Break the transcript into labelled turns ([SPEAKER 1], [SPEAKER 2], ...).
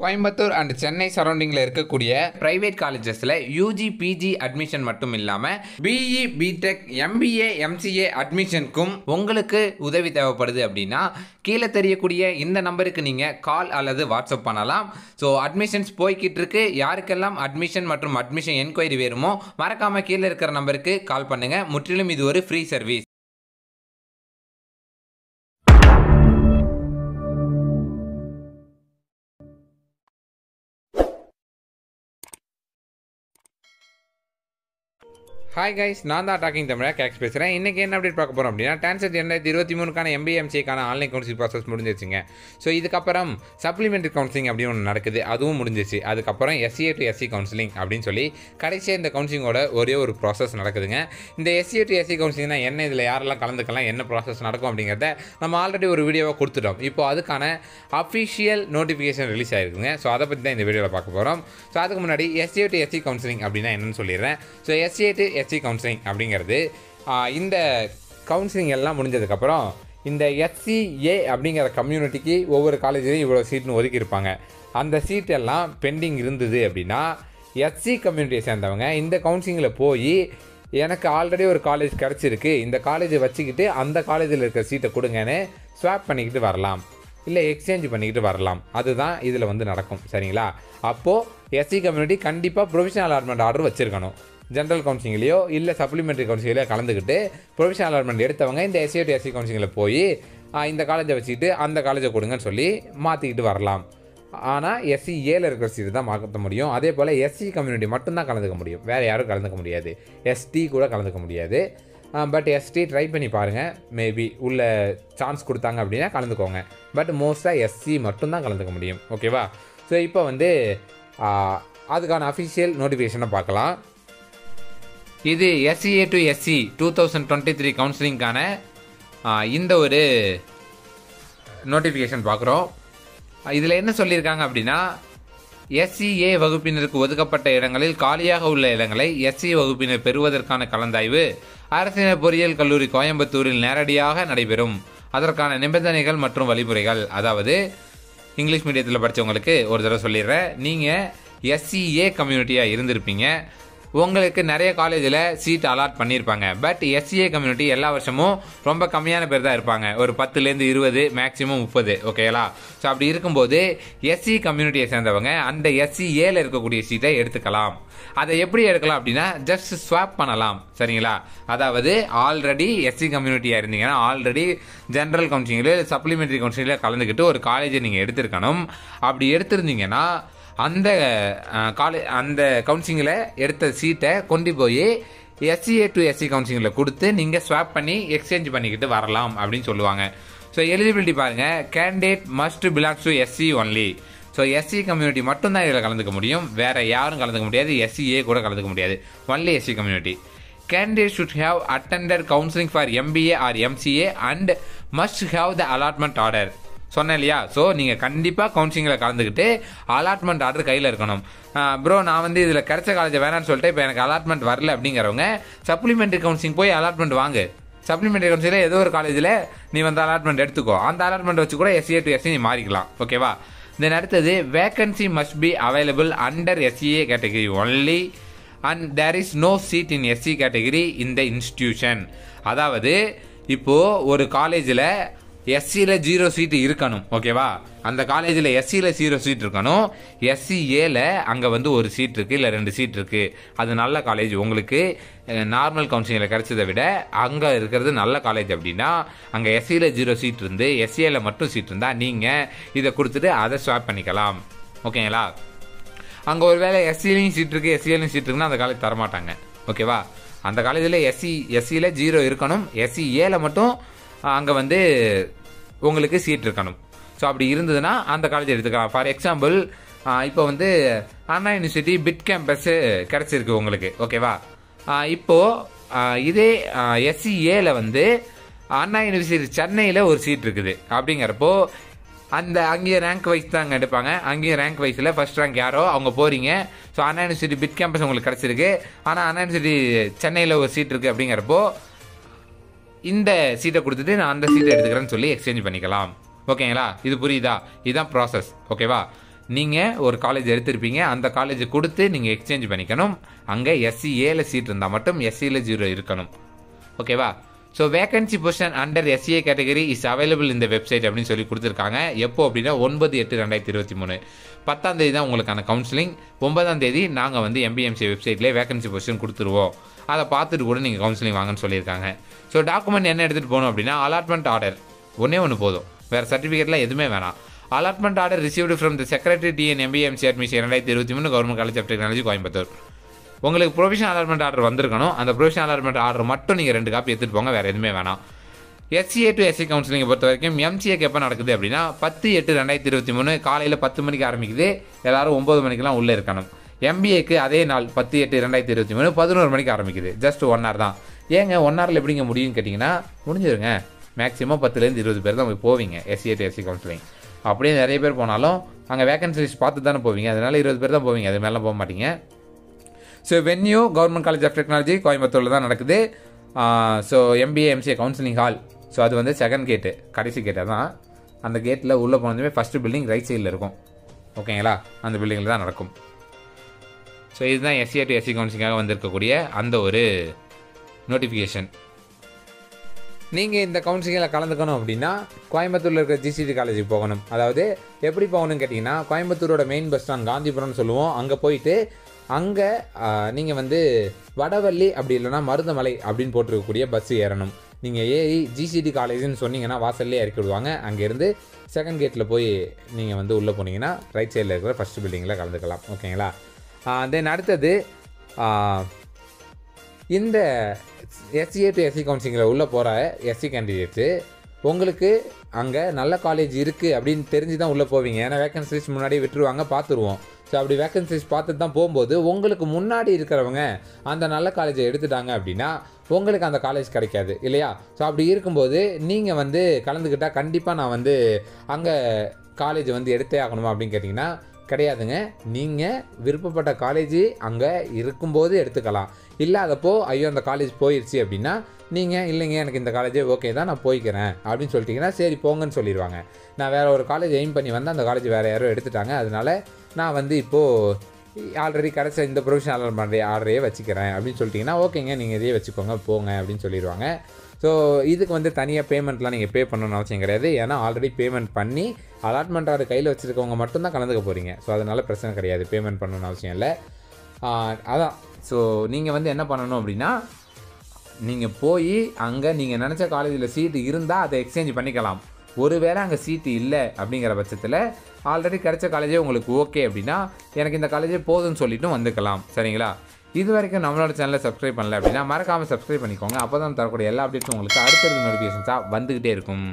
[SPEAKER 1] Coimbatore and Chennai சரௌண்டிங்கில் இருக்கக்கூடிய private காலேஜஸில் யூஜி பிஜி அட்மிஷன் மட்டும் இல்லாமல் BE B Tech MBA MCA அட்மிஷனுக்கும் உங்களுக்கு உதவி தேவைப்படுது அப்படின்னா கீழே தெரியக்கூடிய இந்த நம்பருக்கு நீங்கள் கால் அல்லது வாட்ஸ்அப் பண்ணலாம். ஸோ அட்மிஷன்ஸ் போய்கிட்டு இருக்கு. யாருக்கெல்லாம் அட்மிஷன் மற்றும் அட்மிஷன் என்கொயரி வேணுமோ மறக்காமல் கீழே இருக்கிற நம்பருக்கு கால் பண்ணுங்கள் முற்றிலும் இது ஒரு ஃப்ரீ சர்வீஸ் ஹாய் கைஸ் நான் தான் டாக்கிங் தமிழா கேக்ஸ் பேசுகிறேன் இன்றைக்கி என்ன அப்டேட் பார்க்க போகிறோம் அப்படின்னா டான்சர் ரெண்டாயிரத்தி இருபத்தி மூணுக்கான எம்பிஎம்சிக்கான ஆன்லைன் கவுன்சிலிங் ப்ராசஸ் முடிஞ்சிச்சுங்க ஸோ இதுக்கப்புறம் சப்ளிமெண்ட்ரி கவுன்சிலிங் அப்படின்னு ஒன்று நடக்குது. அதுவும் முடிஞ்சிச்சு அதுக்கப்புறம் எஸ்சிஏ டு எஸ்சி கவுன்சிலிங் அப்படின்னு சொல்லி கடைசியாக இந்த கவுன்சிலிங்கோட ஒரே ஒரு ப்ராசஸ் நடக்குதுங்க. இந்த எஸ்சிஏ டு எஸ்சி கவுன்சிலிங்னா என்ன? இதில் யாரெல்லாம் கலந்துக்கலாம்? என்ன ப்ராசஸ் நடக்கும் அப்படிங்கிறத நம்ம ஆல்ரெடி ஒரு வீடியோவாக கொடுத்துட்டோம். இப்போ அதுக்கான அஃபிஷியல் நோட்டிஃபிகேஷன் ரிலீஸ் ஆயிருக்குங்க. ஸோ அதை பற்றி தான் இந்த வீடியோவில் பார்க்க போகிறோம் ஸோ அதுக்கு முன்னாடி எஸ்சிஏ டு எஸ்சி கவுன்சிலிங் அப்படின்னா என்னன்னு சொல்லிடுறேன். So SCA to SC counselling அப்படிங்கிறது இந்த கவுன்சிலிங் எல்லாம் முடிஞ்சதுக்கப்புறம் இந்த எஸ்சிஏ அப்படிங்கிற கம்யூனிட்டிக்கு ஒவ்வொரு காலேஜ்லேயும் இவ்வளோ சீட்னு ஒதுக்கியிருப்பாங்க. அந்த சீட் எல்லாம் பெண்டிங் இருந்தது அப்படின்னா எஸ்சி கம்யூனிட்டியை சேர்ந்தவங்க இந்த கவுன்சிலிங்கில் போய் எனக்கு ஆல்ரெடி ஒரு காலேஜ் கிடச்சிருக்கு இந்த காலேஜை வச்சுக்கிட்டு அந்த காலேஜில் இருக்கிற சீட்டை கொடுங்கன்னு ஸ்வாப் பண்ணிக்கிட்டு வரலாம். இல்லை எக்ஸ்சேஞ்ச் பண்ணிக்கிட்டு வரலாம். அதுதான் இதில் வந்து நடக்கும். சரிங்களா? அப்போது எஸ்சி கம்யூனிட்டி கண்டிப்பாக ப்ரொவிஷனல் அலாட்மெண்ட் ஆர்டர் வச்சுருக்கணும். ஜென்ரல் கவுன்சிலிங்லேயோ இல்லை சப்ளிமெண்ட்ரி கவுன்சிலையோ கலந்துக்கிட்டு ப்ரொவிஷனல் அலாட்மெண்ட் எடுத்தவங்க இந்த எஸ்சி எஸ்சி கவுன்சிலிங்கில் போய் இந்த காலேஜை வச்சுக்கிட்டு அந்த காலேஜை கொடுங்கன்னு சொல்லி மாற்றிக்கிட்டு வரலாம். ஆனால் எஸ்சி ஏல இருக்கிற சீட்டு தான் மாற்ற முடியும். அதே போல் எஸ்சி கம்யூனிட்டி மட்டும்தான் கலந்துக்க முடியும். வேறு யாரும் கலந்துக்க முடியாது. எஸ்டி கூட கலந்துக்க முடியாது. பட் எஸ்டி ட்ரை பண்ணி பாருங்கள் மேபி உள்ள சான்ஸ் கொடுத்தாங்க அப்படின்னா கலந்துக்கோங்க. பட் மோஸ்ட்டாக எஸ்சி மட்டும்தான் கலந்துக்க முடியும். ஓகேவா ஸோ இப்போ வந்து அதுக்கான அஃபிஷியல் நோட்டிஃபிகேஷனை பார்க்கலாம். இது SCA to SC two thousand twenty three கவுன்சிலிங்கான இந்த ஒரு நோட்டிஃபிகேஷன் பார்க்குறோம் இதில் என்ன சொல்லியிருக்காங்க அப்படின்னா எஸ்சிஏ வகுப்பினருக்கு ஒதுக்கப்பட்ட இடங்களில் காலியாக உள்ள இடங்களை எஸ்சி வகுப்பினர் பெறுவதற்கான கலந்தாய்வு அரசினர் பொறியியல் கல்லூரி கோயம்புத்தூரில் நேரடியாக நடைபெறும். அதற்கான நிபந்தனைகள் மற்றும் வழிமுறைகள் அதாவது இங்கிலீஷ் மீடியத்தில் படித்தவங்களுக்கு ஒரு தடவை சொல்லிடுறேன். நீங்கள் எஸ்சிஏ கம்யூனிட்டியாக இருந்திருப்பீங்க. உங்களுக்கு நிறைய காலேஜில் சீட் அலாட் பண்ணியிருப்பாங்க பட் எஸ்சிஏ கம்யூனிட்டி எல்லா வருஷமும் ரொம்ப கம்மியான பேர் தான் இருப்பாங்க. ஒரு பத்துலேருந்து இருபது மேக்ஸிமம் முப்பது. ஓகேங்களா ஸோ அப்படி இருக்கும்போது எஸ்சி கம்யூனிட்டியை சேர்ந்தவங்க அந்த எஸ்சிஏல இருக்கக்கூடிய சீட்டை எடுத்துக்கலாம். அதை எப்படி எடுக்கலாம் அப்படின்னா ஜஸ்ட் ஸ்வாப் பண்ணலாம். சரிங்களா? அதாவது ஆல்ரெடி எஸ்சி கம்யூனிட்டியாக இருந்தீங்கன்னா ஆல்ரெடி ஜென்ரல் கவுன்சிலிங்கில் சப்ளிமெண்ட்ரி கவுன்சிலில் கலந்துக்கிட்டு ஒரு காலேஜை நீங்கள் எடுத்திருக்கணும். அப்படி எடுத்திருந்தீங்கன்னா அந்த காலே அந்த கவுன்சிலிங்கில் எடுத்த சீட்டை கொண்டு போய் எஸ்சிஏ டு எஸ்சி கவுன்சிலிங்கில் கொடுத்து நீங்கள் ஸ்வாப் பண்ணி எக்ஸ்சேஞ்ச் பண்ணிக்கிட்டு வரலாம் அப்படின்னு சொல்லுவாங்க. ஸோ எலிஜிபிலிட்டி பாருங்கள் candidate must belongs to SC only so SC community மட்டும்தான் இதில் கலந்துக்க முடியும். வேறு யாரும் கலந்துக்க முடியாது. எஸ்சிஏ கூட கலந்துக்க முடியாது. Only SC community candidate should have attended counselling for MBA or MCA and must have the allotment order சொன்னேன் இல்லையா ஸோ நீங்கள் கண்டிப்பாக கவுன்சிலிங்கில் கலந்துக்கிட்டு அலாட்மெண்ட் ஆர்டர் கையில் இருக்கணும். ப்ரோ நான் வந்து இதில் கிடைச்ச காலேஜ் வேணாம்னு சொல்லிட்டு இப்போ எனக்கு அலாட்மெண்ட் வரல அப்படிங்கிறவங்க சப்ளிமெண்ட்ரி கவுன்சிலிங் போய் அலாட்மெண்ட் வாங்கு. சப்ளிமெண்ட்ரி கவுன்சிலில் ஏதோ ஒரு காலேஜில் நீ வந்து அலாட்மெண்ட் எடுத்துக்கோ. அந்த அலாட்மெண்ட் வச்சு கூட எஸ்சிஏ டு எஸ்சி நீ மாறிக்கலாம். ஓகேவா தென் அடுத்தது vacancy must be available under SCA category only and there is no seat in SC category இந்த இன்ஸ்டிடியூஷன் அதாவது இப்போது ஒரு காலேஜில் எஸ்சியில் ஜீரோ சீட்டு இருக்கணும் ஓகேவா அந்த காலேஜில் எஸ்சியில் ஜீரோ சீட் இருக்கணும். எஸ்சிஏல அங்கே வந்து ஒரு சீட் இருக்குது இல்லை ரெண்டு சீட் இருக்குது அது நல்ல காலேஜ் உங்களுக்கு நார்மல் கவுன்சிலிங்கில் கிடைச்சதை விட அங்கே இருக்கிறது நல்ல காலேஜ் அப்படின்னா அங்கே எஸ்சியில் ஜீரோ சீட் இருந்து எஸ்சிஏல மட்டும் சீட் இருந்தால் நீங்கள் இதை கொடுத்துட்டு அதை ஸ்வாப் பண்ணிக்கலாம். ஓகேங்களா அங்கே ஒரு வேளை எஸ்சிலையும் சீட் இருக்குது எஸ்சியிலையும் சீட் இருக்குன்னா அந்த காலேஜ் தரமாட்டாங்க. ஓகேவா அந்த காலேஜில் எஸ்சி எஸ்சியில் ஜீரோ இருக்கணும். எஸ்சி ஏல மட்டும் அங்கே வந்து உங்களுக்கு சீட் இருக்கணும். ஸோ அப்படி இருந்ததுன்னா அந்த காலேஜ் எடுத்துக்கலாம். ஃபார் எக்ஸாம்பிள் இப்போ வந்து அண்ணா யூனிவர்சிட்டி பிட் கேம்பஸ்ஸு கிடச்சிருக்கு உங்களுக்கு. ஓகேவா இப்போது இதே எஸ்சிஏல வந்து அண்ணா யூனிவர்சிட்டி சென்னையில் ஒரு சீட் இருக்குது. அப்படிங்கிறப்போ அந்த அங்கேயே ரேங்க் வைஸ் தாங்க எடுப்பாங்க. அங்கேயும் ரேங்க் வைஸில் ஃபர்ஸ்ட் ரேங்க் யாரோ அவங்க போகிறீங்க so Anna university BIT campus உங்களுக்கு கிடச்சிருக்கு. ஆனால் அண்ணா யூனிவர்சிட்டி சென்னையில் ஒரு சீட் இருக்குது அப்படிங்கிறப்போ இந்த சீட்டை கொடுத்துட்டு நான் அந்த சீட்டை எடுத்துக்கிறேன்னு சொல்லி எக்ஸ்சேஞ்ச் பண்ணிக்கலாம். ஓகேங்களா? இது புரியுதா? இதுதான் ப்ராசஸ் ஓகேவா? நீங்கள் ஒரு காலேஜ் எடுத்திருப்பீங்க. அந்த காலேஜ் கொடுத்து நீங்கள் எக்ஸ்சேஞ்ச் பண்ணிக்கணும். அங்கே எஸ்சி ஏல சீட் இருந்தால் மட்டும் எஸ்சியில் ஜீரோ இருக்கணும். ஓகேவா? So vacancy position under SCA category is available இந்த வெப்சைட் அப்படின்னு சொல்லி கொடுத்துருக்காங்க. எப்போ அப்படின்னா ஒன்பது எட்டு ரெண்டாயிரத்தி இருபத்தி மூணு. பத்தாம் தேதி தான் உங்களுக்கான கவுன்சிலிங் ஒன்பதாம் தேதி நாங்கள் வந்து எம்பிஎம்சி வெப்சைட்லேயே வேகன்சி பொசிஷன் கொடுத்துருவோம். அதை பார்த்துட்டு கூட நீங்கள் கவுன்சிலிங் வாங்கன்னு சொல்லியிருக்காங்க. ஸோ டாக்குமெண்ட் என்ன எடுத்துகிட்டு போகணும் அப்படின்னா அலாட்மெண்ட் ஆர்டர் ஒன்றே ஒன்று போதும். வேறு சர்டிஃபிகேட்லாம் எதுவுமே வேணாம். Allotment order received from the secretary TN MBMC admission ரெண்டாயிரத்தி இருபத்தி மூணு government college of technology Coimbatore. உங்களுக்கு ப்ரொவிஷன் அலாட்மெண்ட் ஆர்டர் வந்திருக்கணும். அந்த ப்ரொவிஷன் அலாட்மெண்ட் ஆர்டர் மட்டும் நீங்கள் ரெண்டு காப்பி எடுத்துகிட்டு போங்க. வேறு எதுவுமே வேணாம். எஸ்சிஏ டு எஸ்சி கவுன்சிலிங்கை பொறுத்த வரைக்கும் எம்சிஏக்கு எப்போ நடக்குது அப்படின்னா பத்து எட்டு ரெண்டாயிரத்தி இருபத்தி மூணு காலையில் பத்து மணிக்கு ஆரம்பிக்குது. எல்லாரும் ஒம்பது மணிக்கெலாம் உள்ளே இருக்கணும். எம்பிஏக்கு அதே நாள் பத்து எட்டு ரெண்டாயிரத்தி இருபத்தி மூணு பதினோரு மணிக்கு ஆரம்பிக்குது. ஜஸ்ட் ஒன் ஹவர் தான். ஏங்க ஒன் ஹவரில் எப்படிங்க முடியும்னு கேட்டிங்கன்னா முடிஞ்சிருங்க. மேக்ஸிமம் பத்துலேருந்து இருபது பேர் தான் போய் போவீங்க எஸ்சிஏ டு எஸ்சி கவுன்சிலிங் அப்படியே நிறைய பேர் போனாலும் அங்கே வேகன்சிஸ் பார்த்து தானே போவீங்க. அதனால இருபது பேர் தான் போவீங்க. அது மேலே போக மாட்டீங்க. So venue government college of technology கோயம்புத்தூரில் தான் நடக்குது. So MBA MCA counselling hall so அது வந்து செகண்ட் கேட்டு கடைசி கேட்டை தான் அந்த கேட்டில் உள்ளே போனதுமே ஃபஸ்ட்டு பில்டிங் ரைட் சைடில் இருக்கும். ஓகேங்களா அந்த பில்டிங்கில் தான் நடக்கும். ஸோ இதுதான் எஸ்சிஏ டு எஸ்சி கவுன்சிலிங்காக வந்திருக்கக்கூடிய அந்த ஒரு நோட்டிஃபிகேஷன் நீங்கள் இந்த கவுன்சிலிங்கில் கலந்துக்கணும் அப்படின்னா கோயம்புத்தூரில் இருக்கிற ஜிசிடி காலேஜுக்கு போகணும். அதாவது எப்படி போகணும்னு கேட்டிங்கன்னா கோயம்புத்தூரோட மெயின் பஸ் ஸ்டாண்ட் காந்திபுரம்னு சொல்லுவோம். அங்கே போயிட்டு அங்கே நீங்கள் வந்து வடவள்ளி அப்படி இல்லைன்னா மருதமலை அப்படின்னு போட்டிருக்கக்கூடிய பஸ் ஏறணும். நீங்கள் ஏறி ஜிசிடி காலேஜ்னு சொன்னீங்கன்னா வாசல்லே இறக்கி விடுவாங்க. அங்கேருந்து செகண்ட் கேட்டில் போய் நீங்கள் வந்து உள்ளே போனீங்கன்னா ரைட் சைடில் இருக்கிற ஃபஸ்ட் பில்டிங்கில் கலந்துக்கலாம். ஓகேங்களா? தென் அடுத்தது இந்த எஸ்சிஏ டு எஸ்சி கவுன்சிலிங்கில் உள்ளே போகிற எஸ்சி கேண்டிடேட்ஸு உங்களுக்கு அங்கே நல்ல காலேஜ் இருக்குது அப்படின்னு தெரிஞ்சு தான் உள்ளே போவீங்க. ஏன்னா வேக்கன்சிஸ் முன்னாடி விட்டுருவாங்க பார்த்துருவோம் ஸோ அப்படி வேகன்சிஸ் பார்த்துட்டு தான் போகும்போது உங்களுக்கு முன்னாடி இருக்கிறவங்க அந்த நல்ல காலேஜை எடுத்துட்டாங்க அப்படின்னா உங்களுக்கு அந்த காலேஜ் கிடைக்காது இல்லையா? ஸோ அப்படி இருக்கும்போது நீங்கள் வந்து கலந்துக்கிட்டால் கண்டிப்பாக நான் வந்து அங்கே காலேஜ் வந்து எடுத்தே ஆகணுமா அப்படின்னு கேட்டிங்கன்னா கிடையாதுங்க. நீங்கள் விருப்பப்பட்ட காலேஜ் அங்கே இருக்கும்போது எடுத்துக்கலாம். இல்லாதப்போ ஐயோ அந்த காலேஜ் போயிடுச்சு அப்படின்னா நீங்கள் இல்லைங்க எனக்கு இந்த காலேஜே ஓகே தான் நான் போய்க்கிறேன். அப்படின்னு சொல்லிட்டீங்கன்னா சரி போங்கன்னு சொல்லிடுவாங்க நான் வேறு ஒரு காலேஜ் எய்ம் பண்ணி வந்தேன் அந்த காலேஜ் வேறு யாரோ எடுத்துட்டாங்க. அதனால நான் வந்து இப்போது ஆல்ரெடி கிடச்ச இந்த ப்ரொஃபஷனல் பண்ணுற ஆர்டரையே வச்சுக்கிறேன். அப்படின்னு சொல்லிட்டீங்கன்னா ஓகேங்க நீங்கள் இதையே வச்சுக்கோங்க போங்க அப்படின்னு சொல்லிடுவாங்க ஸோ இதுக்கு வந்து தனியாக பேமெண்ட்லாம் நீங்கள் பே பண்ணணும்னு அவசியம் கிடையாது. ஏன்னா ஆல்ரெடி பேமெண்ட் பண்ணி அலாட்மெண்ட் ஆர்டர் கையில் வச்சுருக்கவங்க மட்டும்தான் கலந்துக்க போகிறீங்க ஸோ அதனால் பிரச்சனை கிடையாது. பேமெண்ட் பண்ணணும்னு அவசியம் இல்லை. அதான். ஸோ நீங்கள் வந்து என்ன பண்ணணும் அப்படின்னா நீங்கள் போய் அங்கே நீங்கள் நினச்ச காலேஜில் சீட்டு இருந்தால் அதை எக்ஸ்சேஞ்ச் பண்ணிக்கலாம். ஒருவேளை அங்கே சீட்டு இல்லை அப்படிங்கிற பட்சத்தில் ஆல்ரெடி கிடைச்ச காலேஜே உங்களுக்கு ஓகே அப்படின்னா எனக்கு இந்த காலேஜே போதும்னு சொல்லிட்டும் வந்துக்கலாம். சரிங்களா? இது வரைக்கும் நம்மளோட சேனலை சப்ஸ்கிரைப் பண்ணல அப்படின்னா மறக்காமல் சப்ஸ்கிரைப் பண்ணிக்கோங்க. அப்போ தான் தரக்கூடிய எல்லா அப்டேட்ஸும் உங்களுக்கு அடுத்தடுத்த நோட்டிஃபிகேஷன்ஸாக வந்துக்கிட்டே இருக்கும்.